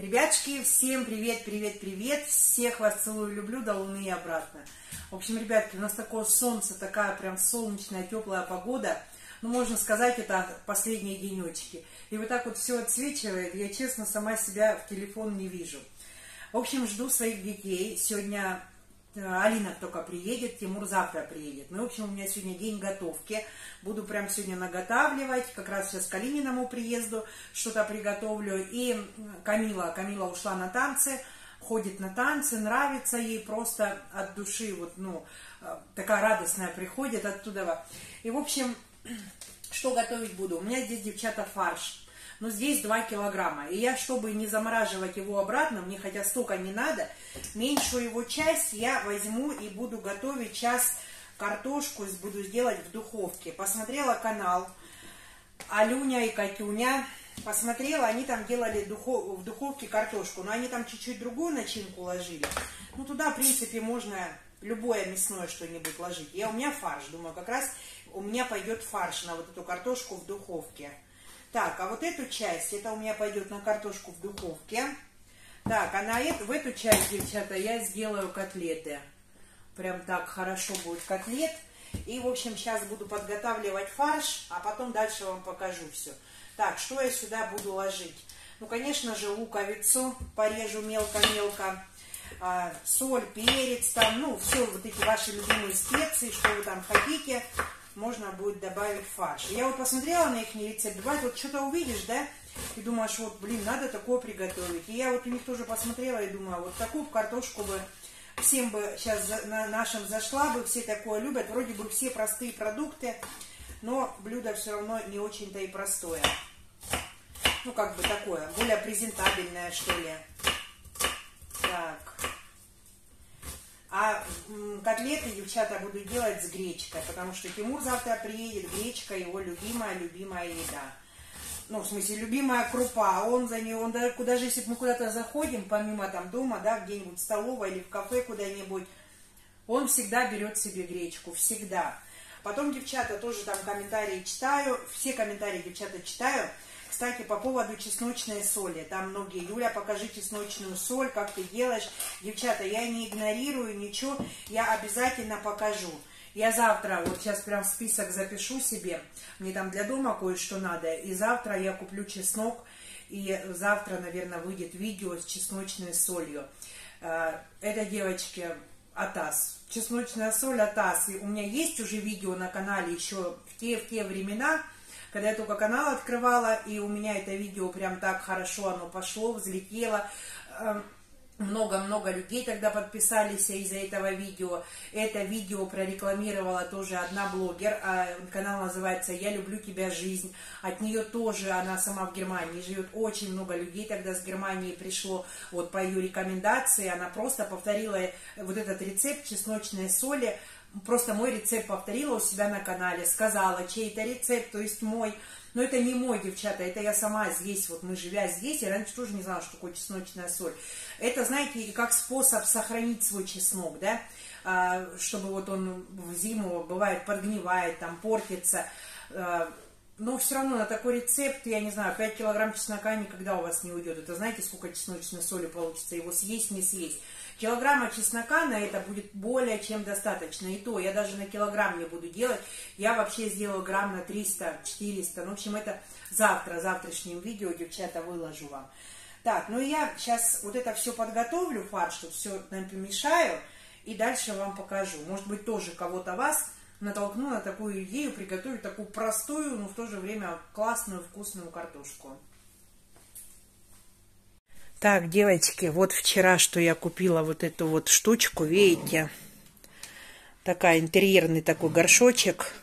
Ребятушки, всем привет, привет, привет. Всех вас целую, люблю, до луны и обратно. В общем, ребятки, у нас такое солнце, такая прям солнечная, теплая погода. Ну, можно сказать, это последние денечки. И вот так вот все отсвечивает, я честно сама себя в телефон не вижу. В общем, жду своих детей. Сегодня Алина только приедет, Тимур завтра приедет. Ну, в общем, у меня сегодня день готовки. Буду прям сегодня наготавливать. Как раз сейчас к Алининому приезду что-то приготовлю. И Камила, Камила ушла на танцы, ходит на танцы, нравится ей просто от души. Вот, ну, э, такая радостная приходит оттуда. И, в общем, что готовить буду? У меня здесь, девчата, фарш но здесь 2 килограмма. И я, чтобы не замораживать его обратно, мне хотя столько не надо, меньшую его часть я возьму и буду готовить час картошку, буду делать в духовке. Посмотрела канал Алюня и Катюня, посмотрела, они там делали духов, в духовке картошку, но они там чуть-чуть другую начинку ложили. Ну, туда, в принципе, можно любое мясное что-нибудь ложить. Я, у меня фарш, думаю, как раз у меня пойдет фарш на вот эту картошку в духовке. Так, а вот эту часть, это у меня пойдет на картошку в духовке. Так, а на эту, в эту часть, девчата, я сделаю котлеты. Прям так хорошо будет котлет. И, в общем, сейчас буду подготавливать фарш, а потом дальше вам покажу все. Так, что я сюда буду ложить? Ну, конечно же, луковицу порежу мелко-мелко. А, соль, перец, там, ну, все вот эти ваши любимые специи, что вы там хотите можно будет добавить фарш. Я вот посмотрела на их рецепт, бывает, вот что-то увидишь, да, и думаешь, вот, блин, надо такое приготовить. И я вот у них тоже посмотрела и думаю, вот такую картошку бы всем бы сейчас на нашем зашла бы, все такое любят, вроде бы все простые продукты, но блюдо все равно не очень-то и простое. Ну, как бы такое, более презентабельное, что ли. Так. А котлеты, девчата, буду делать с гречкой, потому что Тимур завтра приедет, гречка его любимая-любимая еда. Ну, в смысле, любимая крупа. Он за нее, он даже, даже если мы куда-то заходим, помимо там дома, да, где-нибудь в столовой или в кафе куда-нибудь, он всегда берет себе гречку, всегда. Потом, девчата, тоже там комментарии читаю, все комментарии, девчата, читаю. Кстати, по поводу чесночной соли. Там многие, Юля, покажи чесночную соль, как ты делаешь. Девчата, я не игнорирую ничего, я обязательно покажу. Я завтра, вот сейчас прям список запишу себе, мне там для дома кое-что надо, и завтра я куплю чеснок, и завтра, наверное, выйдет видео с чесночной солью. Э, это, девочки, Атас. Чесночная соль Атас. И у меня есть уже видео на канале еще в те, в те времена, когда я только канал открывала, и у меня это видео прям так хорошо оно пошло, взлетело. Эм, много-много людей тогда подписались из-за этого видео. Это видео прорекламировала тоже одна блогер. А канал называется «Я люблю тебя, жизнь». От нее тоже, она сама в Германии живет. Очень много людей тогда с Германии пришло вот по ее рекомендации. Она просто повторила вот этот рецепт чесночной соли просто мой рецепт повторила у себя на канале, сказала, чей это рецепт, то есть мой. Но это не мой, девчата, это я сама здесь, вот мы живя здесь, я раньше тоже не знала, что такое чесночная соль. Это, знаете, как способ сохранить свой чеснок, да, а, чтобы вот он в зиму, бывает, подгнивает, там, портится. А, но все равно на такой рецепт, я не знаю, 5 килограмм чеснока никогда у вас не уйдет. Это знаете, сколько чесночной соли получится, его съесть, не съесть. Килограмма чеснока на это будет более чем достаточно. И то, я даже на килограмм не буду делать. Я вообще сделаю грамм на 300-400. Ну, в общем, это завтра, завтрашнем видео, девчата, выложу вам. Так, ну я сейчас вот это все подготовлю, фарш, тут все помешаю. И дальше вам покажу. Может быть, тоже кого-то вас натолкну на такую идею приготовить такую простую, но в то же время классную, вкусную картошку. Так, девочки, вот вчера, что я купила вот эту вот штучку, видите? Такая интерьерный такой горшочек.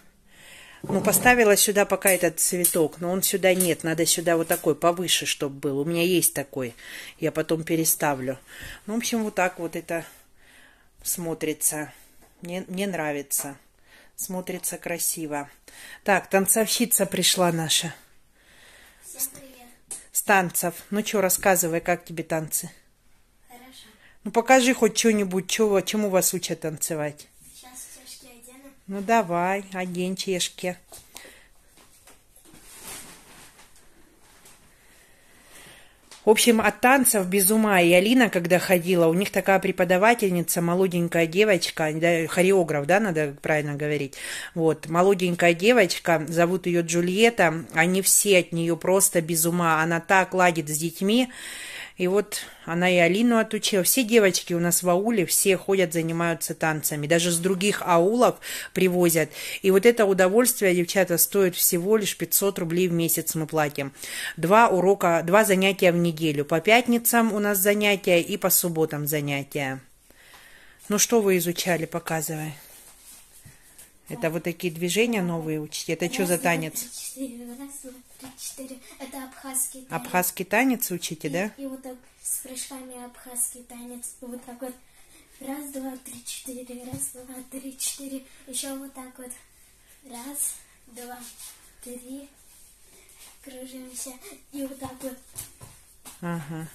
Ну, поставила сюда пока этот цветок, но он сюда нет. Надо сюда вот такой повыше, чтобы был. У меня есть такой. Я потом переставлю. Ну, в общем, вот так вот это смотрится. Мне, мне нравится. Смотрится красиво. Так, танцовщица пришла наша. Танцев. Ну что, рассказывай, как тебе танцы? Хорошо. Ну покажи хоть что-нибудь, чего, чему вас учат танцевать. Сейчас чешки одену. Ну давай, одень чешки. В общем, от танцев без ума. И Алина, когда ходила, у них такая преподавательница, молоденькая девочка, да, хореограф, да, надо правильно говорить. Вот, молоденькая девочка, зовут ее Джульетта, они все от нее просто без ума. Она так ладит с детьми. И вот она и Алину отучила. Все девочки у нас в ауле, все ходят, занимаются танцами. Даже с других аулов привозят. И вот это удовольствие, девчата, стоит всего лишь 500 рублей в месяц мы платим. Два урока, два занятия в неделю. По пятницам у нас занятия и по субботам занятия. Ну что вы изучали, показывай. Это вот такие движения новые учите. Это что за танец? Четыре. Это абхазский танец. Абхазский танец учите, И- да? И вот так с прыжками абхазский танец. Вот так вот. Раз, два, три, четыре. Раз, два, три, четыре. Еще вот так вот. Раз, два, три. Кружимся. И вот так вот. Ага.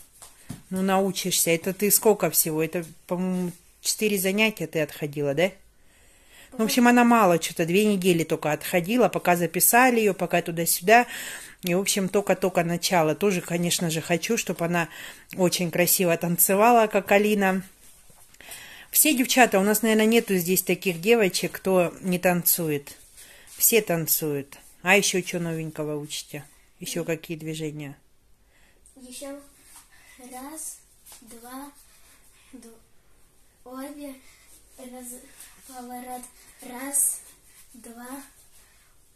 Ну, научишься. Это ты сколько всего? Это, по-моему, четыре занятия ты отходила, да? В общем, она мало, что-то две недели только отходила, пока записали ее, пока туда-сюда. И, в общем, только-только начало. Тоже, конечно же, хочу, чтобы она очень красиво танцевала, как Алина. Все девчата, у нас, наверное, нету здесь таких девочек, кто не танцует. Все танцуют. А еще что новенького учите? Еще какие движения? Еще раз, два, д- обе, раз, поворот, раз, два,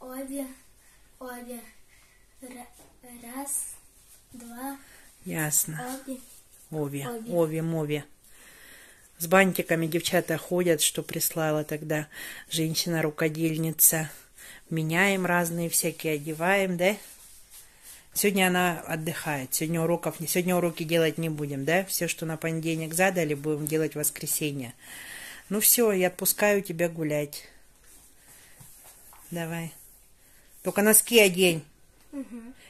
обе, обе, Ра- раз, два, Ясно. обе. Ови, Обе. Ови, Мови. С бантиками девчата ходят, что прислала тогда женщина-рукодельница. Меняем разные всякие, одеваем, да? Сегодня она отдыхает. Сегодня уроков не, сегодня уроки делать не будем, да? Все, что на понедельник задали, будем делать в воскресенье. Ну все, я отпускаю тебя гулять. Давай. Только носки одень.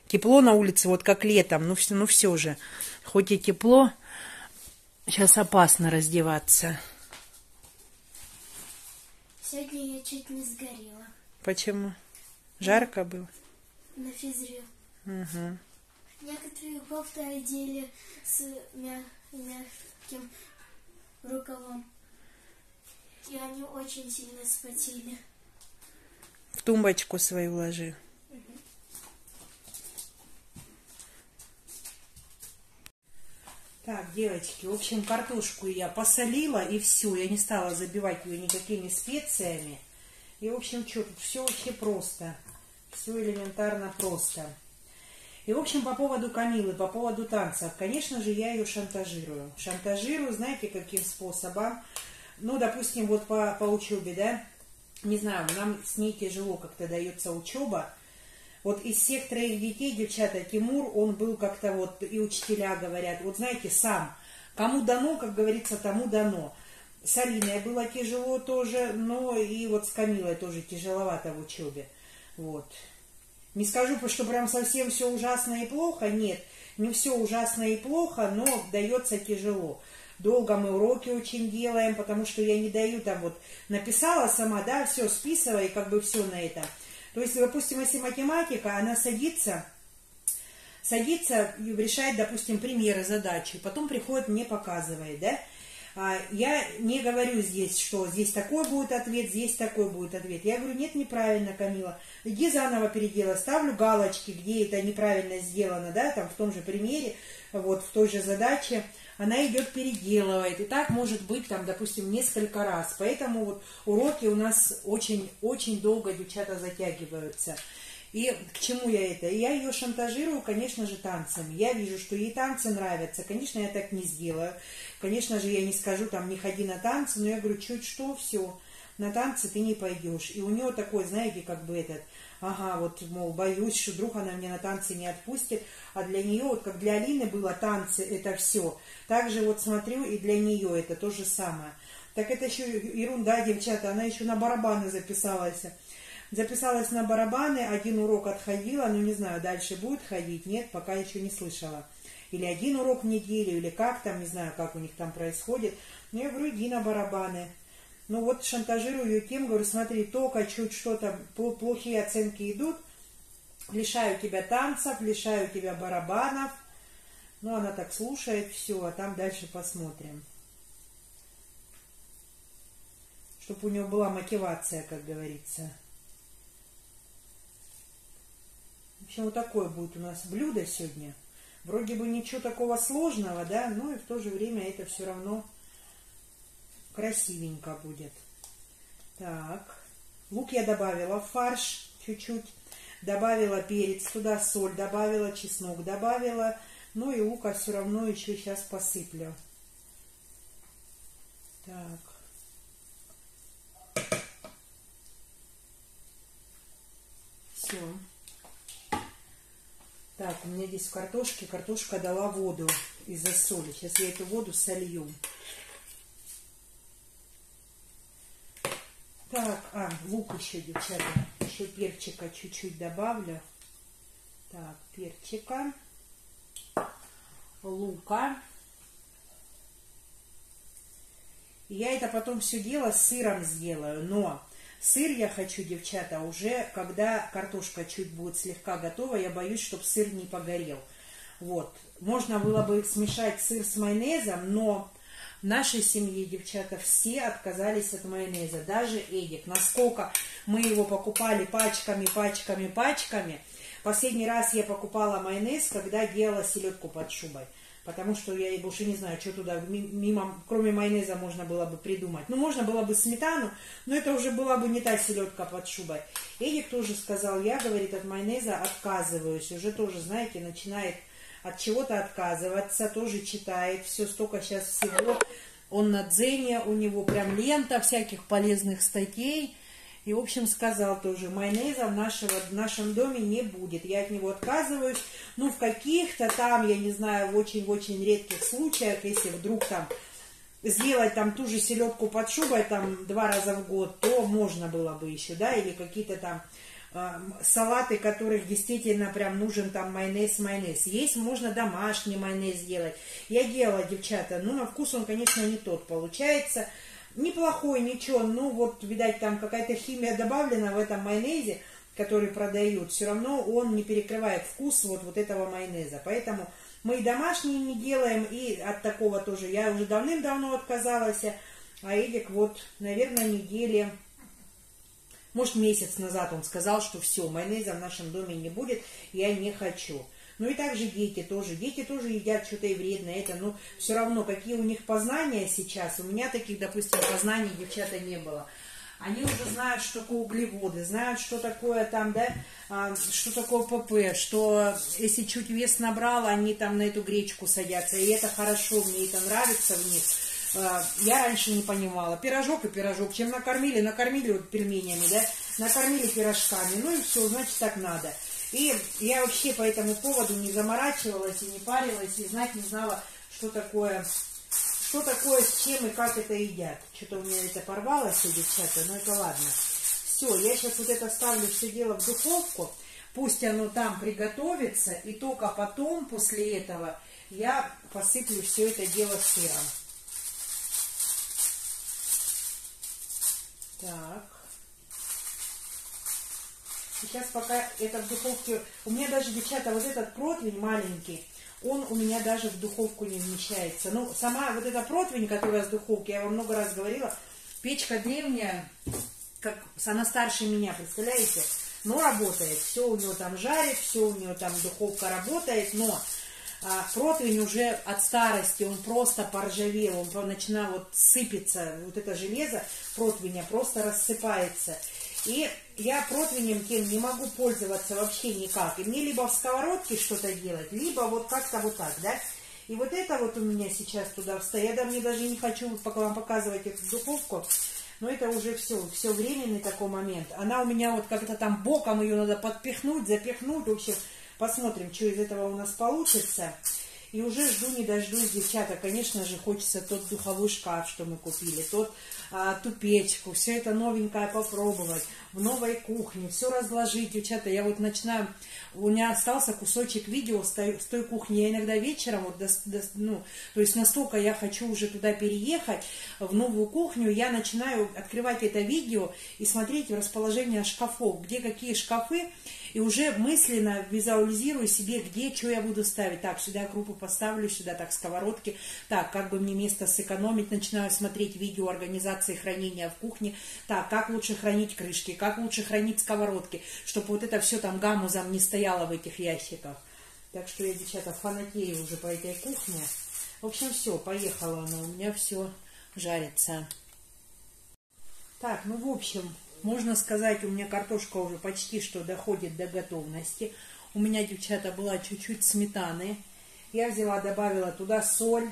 Тепло на улице, вот как летом. Ну все, ну все же. Хоть и тепло, сейчас опасно раздеваться. Сегодня я чуть не сгорела Почему? Жарко было? на физре. Угу. Некоторые кофты одели с мя- мягким рукавом. И они очень сильно спотели. В тумбочку свою ложи. Так, девочки, в общем, картошку я посолила и все. Я не стала забивать ее никакими специями. И, в общем, что тут все вообще просто. Все элементарно просто. И, в общем, по поводу Камилы, по поводу танцев, конечно же, я ее шантажирую. Шантажирую, знаете, каким способом? Ну, допустим, вот по, по учебе, да? Не знаю, нам с ней тяжело как-то дается учеба. Вот из всех троих детей, девчата, Тимур, он был как-то вот, и учителя говорят, вот знаете, сам, кому дано, как говорится, тому дано. С Алиной было тяжело тоже, но и вот с Камилой тоже тяжеловато в учебе. Вот. Не скажу, что прям совсем все ужасно и плохо, нет, не все ужасно и плохо, но дается тяжело. Долго мы уроки очень делаем, потому что я не даю там вот, написала сама, да, все, списывай, как бы все на это. То есть, допустим, если математика, она садится, садится и решает, допустим, примеры, задачи, потом приходит, мне показывает, да, я не говорю здесь, что здесь такой будет ответ, здесь такой будет ответ. Я говорю, нет, неправильно, Камила. Иди заново переделай. Ставлю галочки, где это неправильно сделано, да, там в том же примере, вот в той же задаче. Она идет переделывает. И так может быть, там, допустим, несколько раз. Поэтому вот уроки у нас очень-очень долго, девчата, затягиваются. И к чему я это? Я ее шантажирую, конечно же, танцами. Я вижу, что ей танцы нравятся. Конечно, я так не сделаю. Конечно же, я не скажу, там, не ходи на танцы, но я говорю, чуть что, все, на танцы ты не пойдешь. И у нее такой, знаете, как бы этот, ага, вот, мол, боюсь, что вдруг она меня на танцы не отпустит. А для нее, вот как для Алины было танцы, это все. Также вот смотрю, и для нее это то же самое. Так это еще ерунда, девчата, она еще на барабаны записалась. Записалась на барабаны, один урок отходила, ну не знаю, дальше будет ходить, нет, пока еще не слышала. Или один урок в неделю, или как там, не знаю, как у них там происходит. Ну, я говорю, иди на барабаны. Ну вот шантажирую ее тем, говорю, смотри, только чуть что-то, плохие оценки идут, лишаю тебя танцев, лишаю тебя барабанов. Ну, она так слушает все, а там дальше посмотрим. Чтобы у нее была мотивация, как говорится. В общем, вот такое будет у нас блюдо сегодня. Вроде бы ничего такого сложного, да, но и в то же время это все равно красивенько будет. Так, лук я добавила в фарш чуть-чуть, добавила перец туда, соль, добавила чеснок, добавила, ну и лука все равно еще сейчас посыплю. Так. Все. Так, у меня здесь в картошке, картошка дала воду из-за соли. Сейчас я эту воду солью. Так, а, лук еще, девчата. Еще перчика чуть-чуть добавлю. Так, перчика, лука. я это потом все дело с сыром сделаю. Но сыр я хочу, девчата, уже когда картошка чуть будет слегка готова, я боюсь, чтобы сыр не погорел. Вот. Можно было бы смешать сыр с майонезом, но в нашей семье, девчата, все отказались от майонеза, даже Эдик. Насколько мы его покупали пачками, пачками, пачками. Последний раз я покупала майонез, когда делала селедку под шубой. Потому что я больше не знаю, что туда мимо, кроме майонеза можно было бы придумать. Ну, можно было бы сметану, но это уже была бы не та селедка под шубой. Эдик тоже сказал, я, говорит, от майонеза отказываюсь. Уже тоже, знаете, начинает от чего-то отказываться, тоже читает, все столько сейчас всего. Он на дзене, у него прям лента всяких полезных статей. И, в общем, сказал тоже, майонеза в, нашего, в нашем доме не будет. Я от него отказываюсь. Ну, в каких-то там, я не знаю, в очень-очень редких случаях, если вдруг там сделать там ту же селедку под шубой там два раза в год, то можно было бы еще, да, или какие-то там салаты, которых действительно прям нужен там майонез, майонез. Есть можно домашний майонез сделать. Я делала, девчата, ну на вкус он, конечно, не тот получается. Неплохой, ничего, ну вот, видать, там какая-то химия добавлена в этом майонезе, который продают. Все равно он не перекрывает вкус вот, вот этого майонеза. Поэтому мы и домашние не делаем, и от такого тоже я уже давным-давно отказалась. А Эдик вот, наверное, недели может, месяц назад он сказал, что все, майонеза в нашем доме не будет, я не хочу. Ну и также дети тоже. Дети тоже едят что-то и вредное. Это, ну, все равно, какие у них познания сейчас. У меня таких, допустим, познаний, девчата, не было. Они уже знают, что такое углеводы, знают, что такое там, да, а, что такое ПП, что если чуть вес набрал, они там на эту гречку садятся. И это хорошо, мне это нравится в них. А, я раньше не понимала. Пирожок и пирожок. Чем накормили? Накормили вот пельменями, да? Накормили пирожками. Ну и все, значит, так надо. И я вообще по этому поводу не заморачивалась и не парилась, и знать не знала, что такое, что такое, с чем и как это едят. Что-то у меня это порвалось, девчата, но это ладно. Все, я сейчас вот это ставлю все дело в духовку. Пусть оно там приготовится, и только потом, после этого, я посыплю все это дело сыром. Так. Сейчас пока это в духовке... У меня даже, девчата, вот этот противень маленький, он у меня даже в духовку не вмещается. Ну, сама вот эта противень, которая с духовки, я вам много раз говорила, печка древняя, как она старше меня, представляете? Но работает, все у него там жарит, все у него там духовка работает, но а, противень уже от старости, он просто поржавел, он начинает вот сыпется, вот это железо противня просто рассыпается. И я противнем тем не могу пользоваться вообще никак. И мне либо в сковородке что-то делать, либо вот как-то вот так, да. И вот это вот у меня сейчас туда встает. Я да, мне даже не хочу вам показывать эту духовку. Но это уже все, все временный такой момент. Она у меня вот как-то там боком ее надо подпихнуть, запихнуть. В общем, Посмотрим, что из этого у нас получится. И уже жду не дождусь, девчата. Конечно же, хочется тот духовой шкаф, что мы купили, тот а, ту печку, все это новенькое попробовать, в новой кухне, все разложить, девчата. Я вот начинаю, у меня остался кусочек видео с той, с той кухни. Я иногда вечером, вот, до, до, ну, то есть настолько я хочу уже туда переехать, в новую кухню, я начинаю открывать это видео и смотреть расположение шкафов, где какие шкафы, и уже мысленно визуализирую себе, где, что я буду ставить. Так, сюда крупу поставлю, сюда так сковородки. Так, как бы мне место сэкономить, начинаю смотреть видео организации хранения в кухне. Так, как лучше хранить крышки, как лучше хранить сковородки, чтобы вот это все там гамузом не стояло в этих ящиках. Так что я, девчата, фанатею уже по этой кухне. В общем, все, поехала она, у меня все жарится. Так, ну, в общем, можно сказать, у меня картошка уже почти что доходит до готовности. У меня, девчата, была чуть-чуть сметаны. Я взяла, добавила туда соль,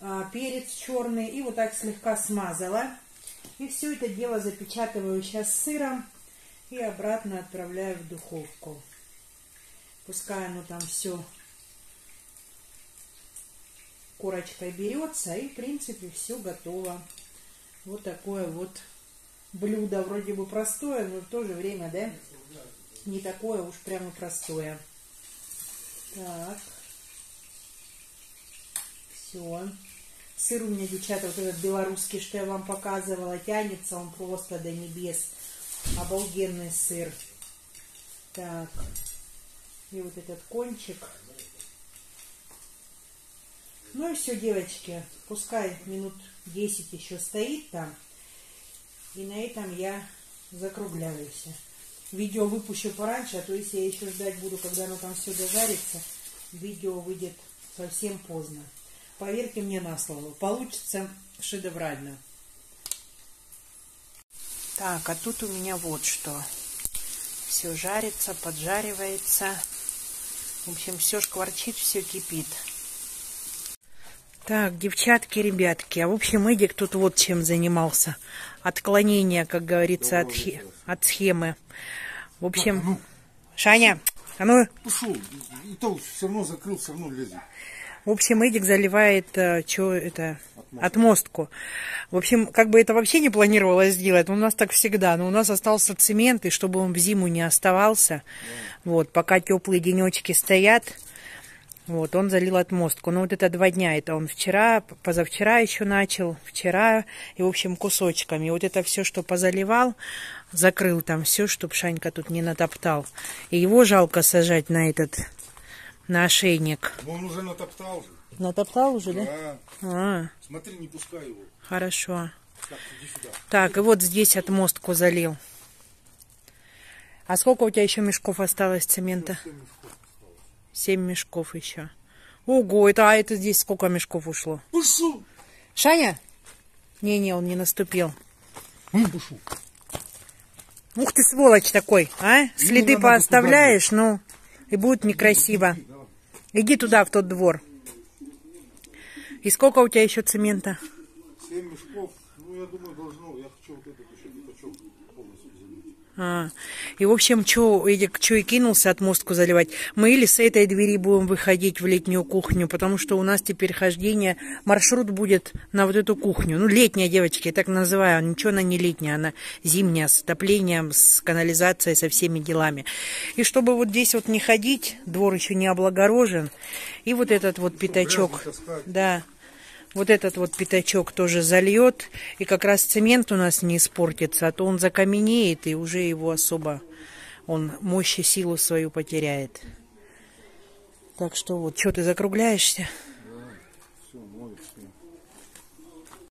а, перец черный и вот так слегка смазала. И все это дело запечатываю сейчас сыром и обратно отправляю в духовку. Пускай оно там все корочкой берется и в принципе все готово. Вот такое вот блюдо, вроде бы простое, но в то же время, да, не такое уж прямо простое. Так. Все. Сыр у меня, девчата, вот этот белорусский, что я вам показывала, тянется он просто до небес. Обалденный сыр. Так. И вот этот кончик. Ну и все, девочки. Пускай минут 10 еще стоит там. И на этом я закругляюсь. Видео выпущу пораньше, а то если я еще ждать буду, когда оно там все дожарится, видео выйдет совсем поздно. Поверьте мне на слово, получится шедеврально. Так, а тут у меня вот что. Все жарится, поджаривается. В общем, все шкварчит, все кипит. Так, девчатки, ребятки, а в общем, Эдик тут вот чем занимался. Отклонение, как говорится, от, хи, от схемы. В общем, ну, Шаня, а ну... Пошел, и то все равно закрыл, все равно лезет. В общем, Эдик заливает, э, что это, отмостку. отмостку. В общем, как бы это вообще не планировалось сделать, у нас так всегда, но у нас остался цемент, и чтобы он в зиму не оставался, да. вот, пока теплые денечки стоят, вот, он залил отмостку. Ну, вот это два дня. Это он вчера, позавчера еще начал, вчера, и, в общем, кусочками. Вот это все, что позаливал, закрыл там все, чтобы Шанька тут не натоптал. И его жалко сажать на этот, на ошейник. Но он уже натоптал же. Натоптал уже, да? Да. А. Смотри, не пускай его. Хорошо. Так. Так, и вот здесь отмостку залил. А сколько у тебя еще мешков осталось цемента? Семь мешков еще. Ого, это, а это здесь сколько мешков ушло? Пошел. Шаня? Не-не, он не наступил. Ну, пошел. Ух ты, сволочь такой, а? Следы пооставляешь, ну, и будет некрасиво. Иди туда, в тот двор. И сколько у тебя еще цемента? Семь мешков. Ну, я думаю, должно. Я хочу вот этот еще пятачок полностью залить. А, и, в общем, что и кинулся отмостку заливать. Мы или с этой двери будем выходить в летнюю кухню, потому что у нас теперь хождение, маршрут будет на вот эту кухню. Ну, летняя, девочки, я так называю. Ничего она не летняя, она зимняя, с отоплением, с канализацией, со всеми делами. И чтобы вот здесь вот не ходить, двор еще не облагорожен, и вот этот вот пятачок, да, вот этот вот пятачок тоже зальет, и как раз цемент у нас не испортится, а то он закаменеет, и уже его особо, он мощь и силу свою потеряет. Так что вот, что ты закругляешься?